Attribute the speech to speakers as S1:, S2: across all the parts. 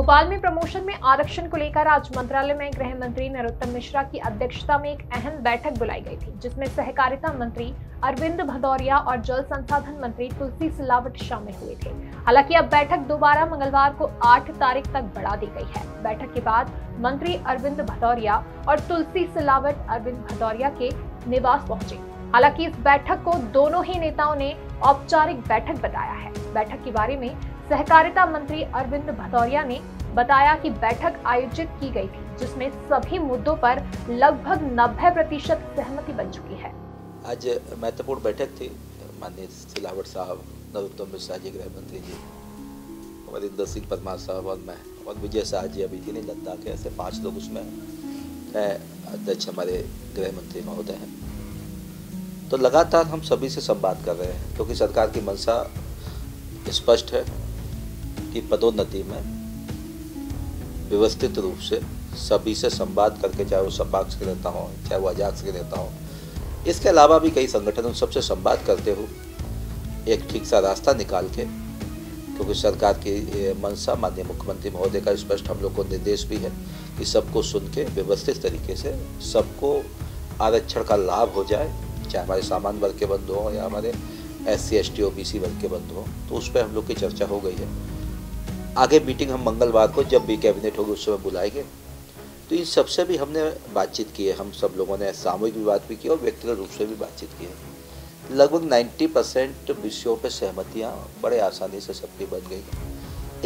S1: भोपाल में प्रमोशन में आरक्षण को लेकर आज मंत्रालय में गृह मंत्री नरोत्तम मिश्रा की अध्यक्षता में एक अहम बैठक बुलाई गई थी, जिसमें सहकारिता मंत्री अरविंद भदौरिया और जल संसाधन मंत्री तुलसी सिलावट शामिल हुए थे। हालाँकि अब बैठक दोबारा मंगलवार को 8 तारीख तक बढ़ा दी गई है। बैठक के बाद मंत्री अरविंद भदौरिया और तुलसी सिलावट अरविंद भदौरिया के निवास पहुँचे। हालाँकि इस बैठक को दोनों ही नेताओं ने औपचारिक बैठक बताया है। बैठक के बारे में सहकारिता मंत्री अरविंद भदौरिया ने बताया कि बैठक आयोजित की गई थी, जिसमें सभी मुद्दों पर लगभग 90 प्रतिशत सहमति बन चुकी है।
S2: आज महत्वपूर्ण बैठक थी। माननीय सिलावट साहब, नरोत्तम मिश्रा जी, गृह मंत्री जी, अमरिंदर सिंह परमार साहब और मैं और विजय शाह जी अभी थी नहीं लद्दाख के ऐसे पाँच लोग उसमें अध्यक्ष हमारे गृह मंत्री महोदय हैं। तो लगातार हम सभी से संवाद कर रहे हैं, क्योंकि सरकार की मंशा स्पष्ट है। की पदोन्नति में व्यवस्थित रूप से सभी से संवाद करके, चाहे वो सपाक्ष के नेता हो, चाहे वो अजाक्ष के नेता हो, इसके अलावा भी कई संगठन उन सबसे संवाद करते हुए एक ठीक सा रास्ता निकाल के, क्योंकि सरकार की मनसा माननीय मुख्यमंत्री महोदय का स्पष्ट हम लोग को निर्देश भी है कि सबको सुन के व्यवस्थित तरीके से सबको आरक्षण का लाभ हो जाए, चाहे हमारे सामान्य वर्ग के बंधु हों या हमारे S C S T O B C वर्ग के बंधु हों तो उस पर हम लोग की चर्चा हो गई है। आगे मीटिंग हम मंगलवार को जब भी कैबिनेट होगी उस समय बुलाएँगे। तो इन सबसे भी हमने बातचीत की है। हम सब लोगों ने सामूहिक भी बात भी की और व्यक्तिगत रूप से भी बातचीत की है। लगभग 90 परसेंट विषयों पर सहमतियाँ बड़े आसानी से सबकी बन गई।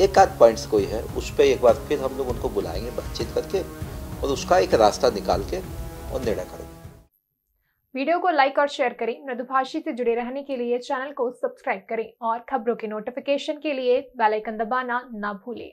S2: एक आध पॉइंट्स कोई है, उस पर एक बार फिर हम लोग उनको बुलाएँगे, बातचीत करके और उसका एक रास्ता निकाल के और निर्णय करेंगे।
S1: वीडियो को लाइक और शेयर करें। मृदुभाषी से जुड़े रहने के लिए चैनल को सब्सक्राइब करें और खबरों के नोटिफिकेशन के लिए बेल आइकन दबाना ना भूलें।